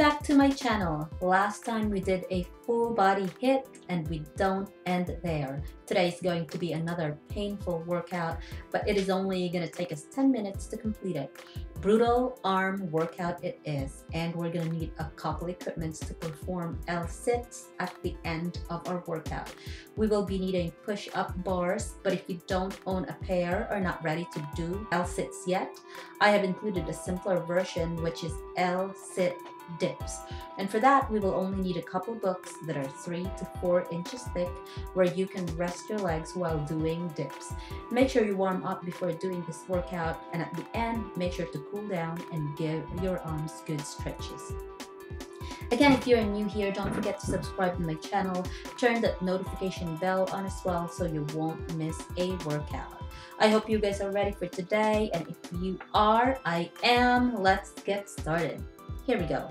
back to my channel. Last time we did a full body HIIT and we don't end there. Today is going to be another painful workout, but it is only going to take us 10 minutes to complete it. Brutal arm workout it is, and we're going to need a couple equipments to perform L-sits at the end of our workout. We will be needing push-up bars, but if you don't own a pair or not ready to do L-sits yet, I have included a simpler version which is L-sit dips. And for that, we will only need a couple books that are three to four inches thick where you can rest your legs while doing dips. Make sure you warm up before doing this workout and at the end, make sure to cool down and give your arms good stretches. Again, if you're new here, don't forget to subscribe to my channel. Turn that notification bell on as well so you won't miss a workout. I hope you guys are ready for today, and if you are, I am. Let's get started. Here we go.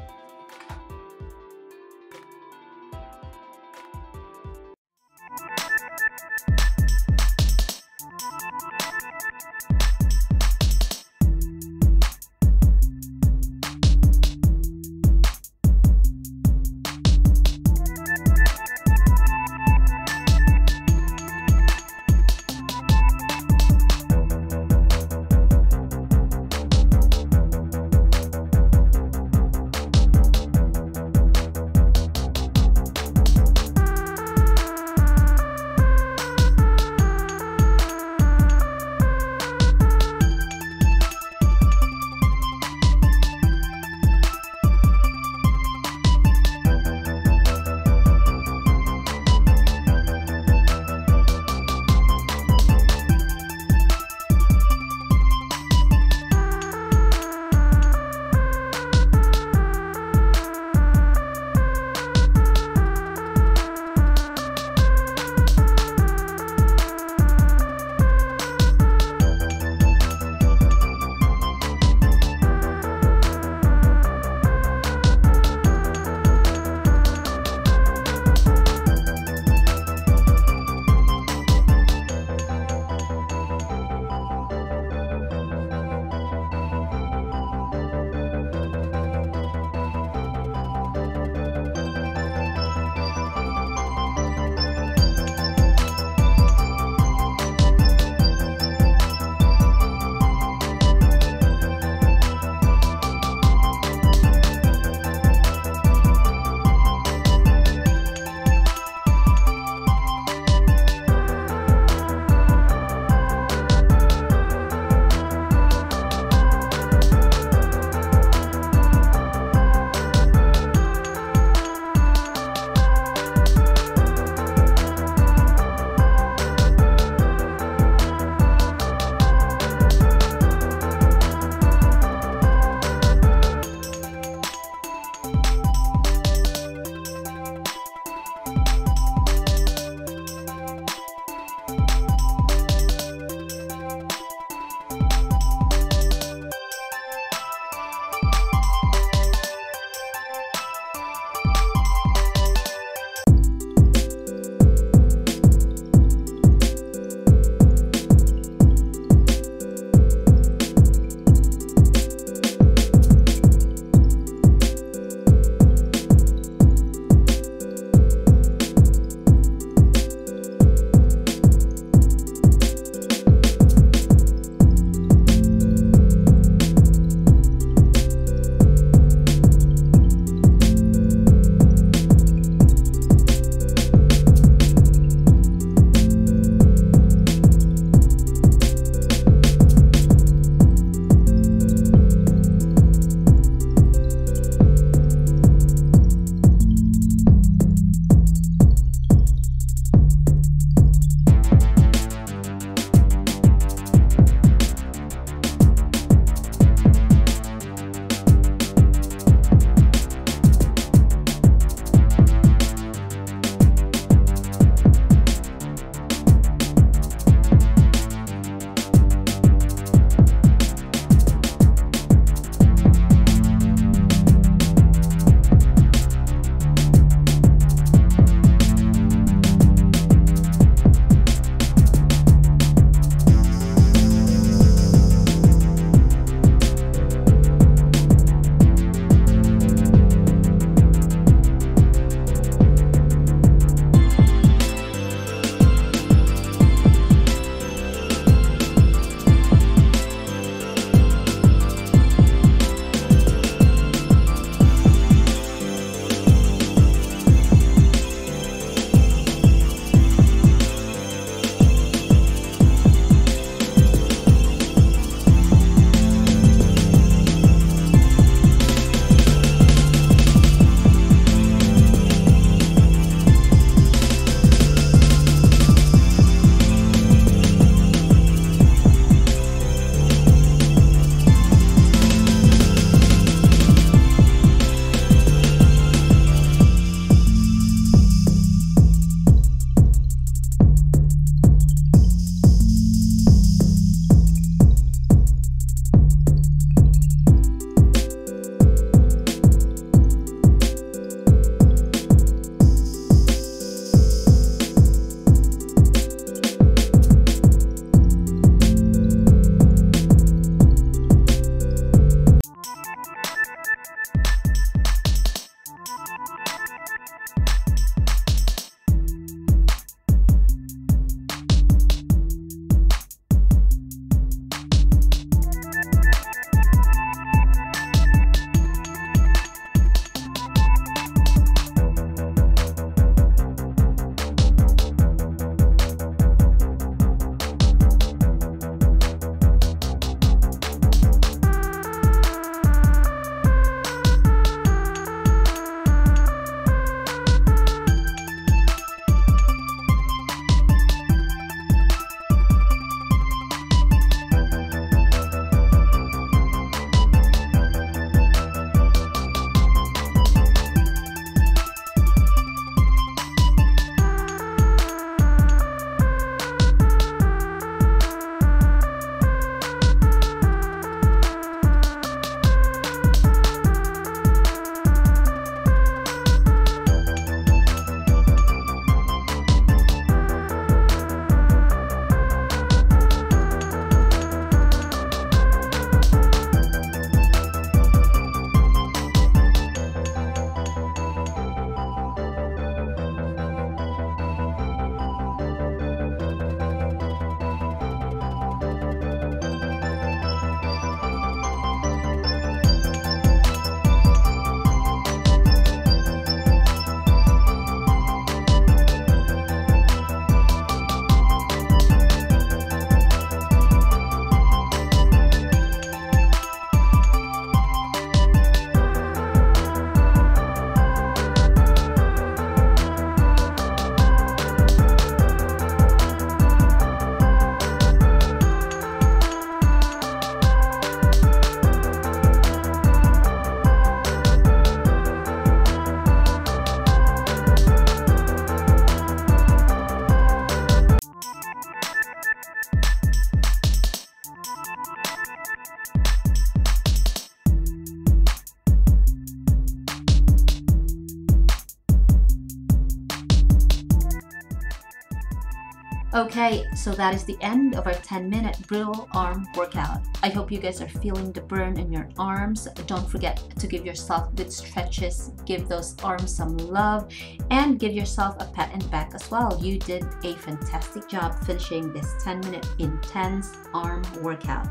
Okay, so that is the end of our 10 minute brittle arm workout. I hope you guys are feeling the burn in your arms. Don't forget to give yourself good stretches, give those arms some love, and give yourself a pat in the back as well. You did a fantastic job finishing this 10 minute intense arm workout.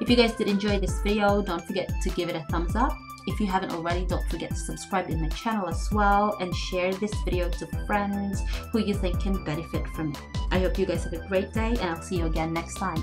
If you guys did enjoy this video, don't forget to give it a thumbs up if you haven't already, don't forget to subscribe in my channel as well and share this video to friends who you think can benefit from it. I hope you guys have a great day and I'll see you again next time.